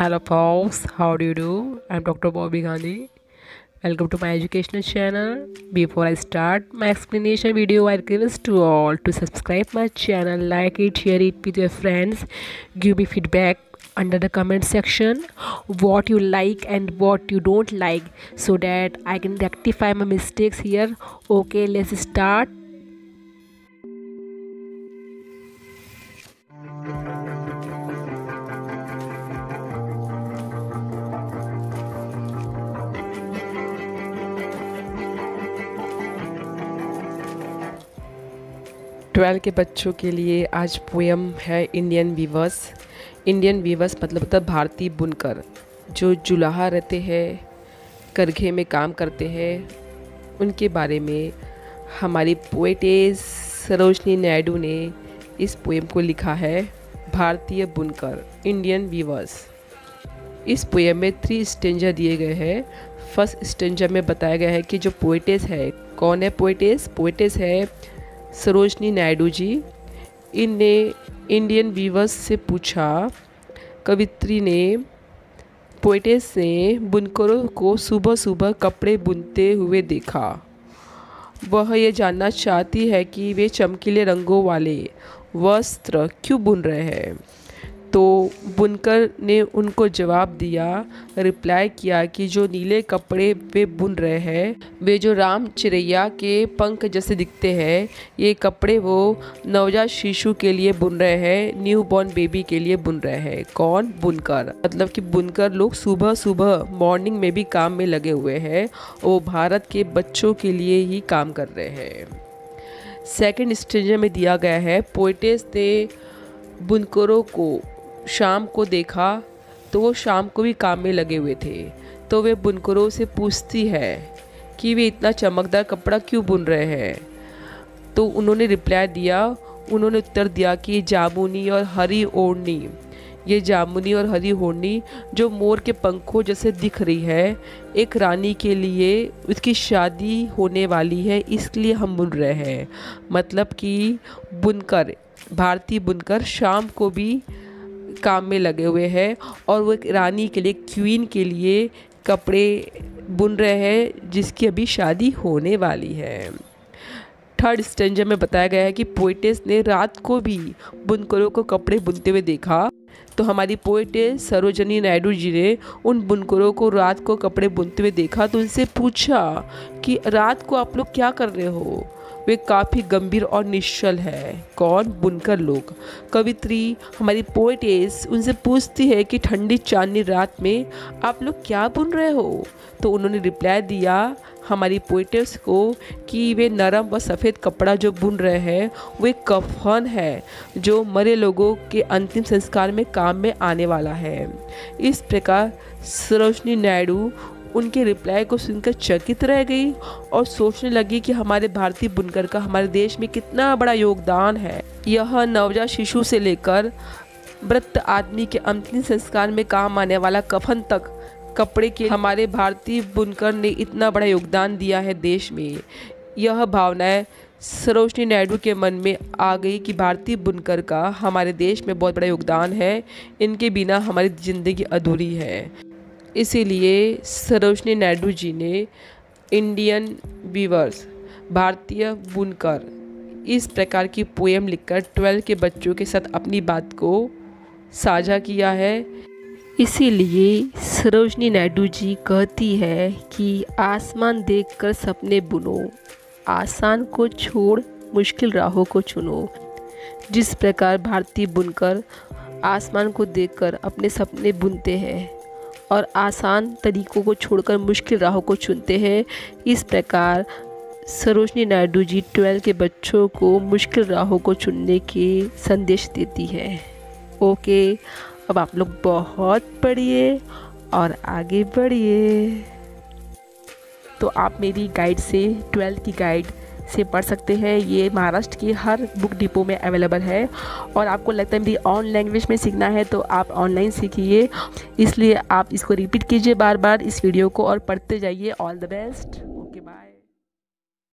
Hello folks, how do you do? I'm Dr. Bobby Gandhi. Welcome to my educational channel. Before I start my explanation video, I request to all to subscribe my channel, like it, share it with your friends, give me feedback under the comment section what you like and what you don't like so that I can rectify my mistakes here. Okay, let's start. Twelve के बच्चों के लिए आज poem है Indian viewers Indian viewers मतलब होता भारतीय बुनकर, जो जुलाहा रहते हैं, करघे में काम करते हैं, उनके बारे में हमारी पोएटेस सरोजनी नायडू ने इस पोएम को लिखा है, भारतीय बुनकर इंडियन वीवर्स इस पोएम में थ्री स्टेंजर दिए गए हैं. फ़र्स्ट स्टेंजर में बताया गया है कि जो पोएटेस है, कौन है पोएटेस पोएटेस है सरोजनी नायडू जी, इनने इंडियन वीवर्स से पूछा, कवित्री ने पोइटेस से बुनकरों को सुबह सुबह कपड़े बुनते हुए देखा। वह ये जानना चाहती है कि वे चमकीले रंगों वाले वस्त्र क्यों बुन रहे हैं? तो बुनकर ने उनको जवाब दिया, रिप्लाई किया कि जो नीले कपड़े वे बुन रहे हैं, वे जो राम चिड़ैया के पंख जैसे दिखते हैं, ये कपड़े वो नवजात शिशु के लिए बुन रहे हैं न्यू बॉर्न बेबी के लिए बुन रहे हैं। कौन? बुनकर। मतलब कि बुनकर लोग सुबह सुबह मॉर्निंग में भी काम में लगे हुए हैं, वो भारत के बच्चों के लिए ही काम कर रहे हैं। सेकेंड स्टेज में दिया गया है पोइटेस ने बुनकरों को शाम को देखा तो वो शाम को भी काम में लगे हुए थे। तो वे बुनकरों से पूछती है कि वे इतना चमकदार कपड़ा क्यों बुन रहे हैं? तो उन्होंने रिप्लाई दिया, उन्होंने उत्तर दिया कि जामुनी और हरी ओढ़नी, ये जामुनी और हरी ओढ़नी जो मोर के पंखों जैसे दिख रही है, एक रानी के लिए उसकी शादी होने वाली है, इसलिए हम बुन रहे हैं। मतलब कि बुनकर, भारतीय बुनकर शाम को भी काम में लगे हुए हैं और वो एक रानी के लिए क्वीन के लिए कपड़े बुन रहे हैं, जिसकी अभी शादी होने वाली है। थर्ड स्टेंजर में बताया गया है कि पोइटेस ने रात को भी बुनकरों को कपड़े बुनते हुए देखा। तो हमारी पोइटेस सरोजनी नायडू जी ने उन बुनकरों को रात को कपड़े बुनते हुए देखा तो उनसे पूछा कि रात को आप लोग क्या कर रहे हो? वे काफ़ी गंभीर और निश्चल है। कौन? बुनकर लोग। कवित्री, हमारी पोइटेस उनसे पूछती है कि ठंडी चांदनी रात में आप लोग क्या बुन रहे हो? तो उन्होंने रिप्लाई दिया हमारी पोइटेस को कि वे नरम व सफ़ेद कपड़ा जो बुन रहे हैं, वो कफन है, जो मरे लोगों के अंतिम संस्कार में काम में आने वाला है। इस प्रकार सरोजनी नायडू उनके रिप्लाई को सुनकर चकित रह गई और सोचने लगी कि हमारे भारतीय बुनकर का हमारे देश में कितना बड़ा योगदान है। यह नवजात शिशु से लेकर वृत्त आदमी के अंतिम संस्कार में काम आने वाला कफन तक कपड़े के हमारे भारतीय बुनकर ने इतना बड़ा योगदान दिया है देश में। यह भावनाएँ सरोजनी नायडू के मन में आ गई कि भारतीय बुनकर का हमारे देश में बहुत बड़ा योगदान है। इनके बिना हमारी ज़िंदगी अधूरी है। इसीलिए सरोजनी नायडू जी ने इंडियन वीवर्स भारतीय बुनकर, इस प्रकार की पोएम लिखकर ट्वेल्व के बच्चों के साथ अपनी बात को साझा किया है। इसीलिए सरोजनी नायडू जी कहती है कि आसमान देखकर सपने बुनो, आसान को छोड़, मुश्किल राहों को चुनो। जिस प्रकार भारतीय बुनकर आसमान को देखकर अपने सपने बुनते हैं और आसान तरीक़ों को छोड़कर मुश्किल राहों को चुनते हैं। इस प्रकार, सरोजनी नायडू जी ट्वेल्व के बच्चों को मुश्किल राहों को चुनने के संदेश देती है। ओके, अब आप लोग बहुत पढ़िए और आगे बढ़िए। तो आप मेरी गाइड से ट्वेल्थ की गाइड से पढ़ सकते हैं। ये महाराष्ट्र की हर बुक डिपो में अवेलेबल है। और आपको लगता है मेरी ऑन लैंग्वेज में सीखना है तो आप ऑनलाइन सीखिए। इसलिए आप इसको रिपीट कीजिए बार बार इस वीडियो को और पढ़ते जाइए। All the best